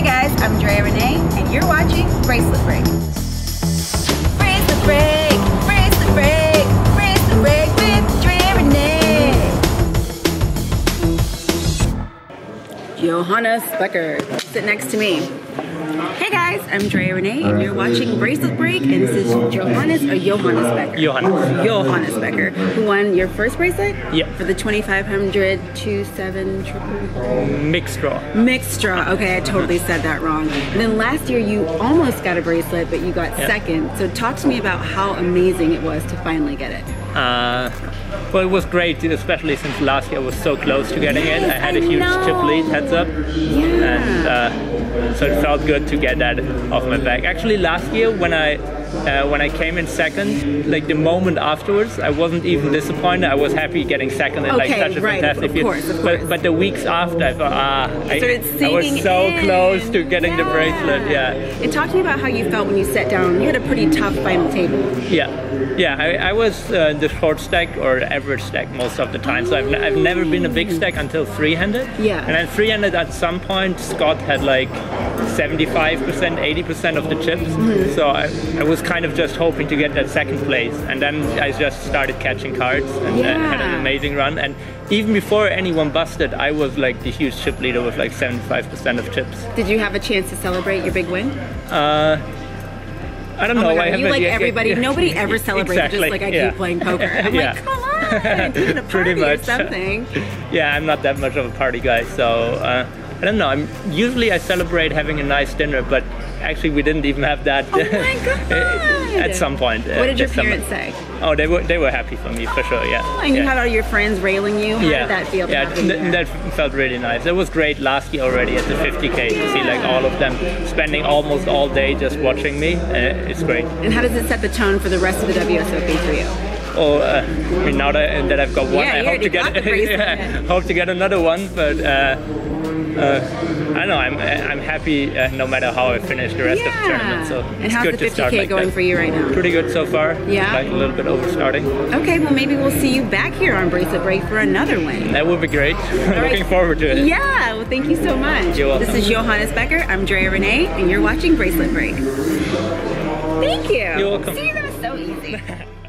Hey guys, I'm Drea Renee, and you're watching Bracelet Break. Bracelet Break, Bracelet Break, Bracelet Break with Drea Renee. Johannes Becker, sit next to me. Hey guys, I'm Drea Renee, and you're watching Bracelet Break, and this is Johannes or Johannes Becker. Johannes. Johannes Becker, who won your first bracelet? Yeah. For the 2500 27 triple Mixed draw. Mixed straw. Okay, I totally said that wrong. And then last year you almost got a bracelet, but you got Yeah. second. So talk to me about how amazing it was to finally get it. Uh, well, it was great, especially since last year I was so close to getting it. I had a I huge know. chip lead heads up, Yeah. and uh, so it felt good to get that off my back. Actually, last year when I uh, when I came in second, like the moment afterwards, I wasn't even disappointed. I was happy getting second in like such a right, fantastic course, But but the weeks after, I thought, ah, I, I was so in. close to getting the bracelet. Yeah. And talk to me about how you felt when you sat down. You had a pretty tough final table. Yeah, yeah. I, I was uh, the short stack or average stack most of the time. So I've, I've never been a big stack until three-handed. Yeah. And then three-handed at some point, Scott had like 75%, 80% of the chips. Mm-hmm. So I, I was kind of just hoping to get that second place. And then I just started catching cards and uh, had an amazing run. And even before anyone busted, I was like the huge chip leader with like 75% of chips. Did you have a chance to celebrate your big win? Uh, I don't Oh know. God, I you like yet- everybody. Nobody ever celebrates Exactly, just like I yeah. keep playing poker. I'm Yeah. like, come on, do it at a Pretty much. something. Yeah, I'm not that much of a party guy, so uh, I don't know. I'm usually I celebrate having a nice dinner, but actually we didn't even have that. Oh my God. at some point. uh, What did your summer. parents say? Oh, they were they were happy for me for sure. Yeah. And you had all your friends railing you. How yeah, did that feel? yeah, th- that felt really nice. It was great last year already at the 50k to see like all of them spending almost all day just watching me. Uh, it's great. And how does it set the tone for the rest of the WSOP for you? Oh, uh, I mean, now that, that I've got one, Yeah, I hope to get got the bracelet. yeah, hope to get another one. But uh, uh, I know. I'm I'm happy uh, no matter how I finish the rest of the tournament. So and it's how's good the to start 50k like going that. for you right now? Pretty good so far. Yeah? like a little bit over starting. Okay, well maybe we'll see you back here on Bracelet Break for another win. That would be great. right. Looking forward to it. Yeah, well thank you so much. You're welcome. This is Johannes Becker. I'm Drea Renee, and you're watching Bracelet Break. Thank you. You're welcome. See, that was so easy.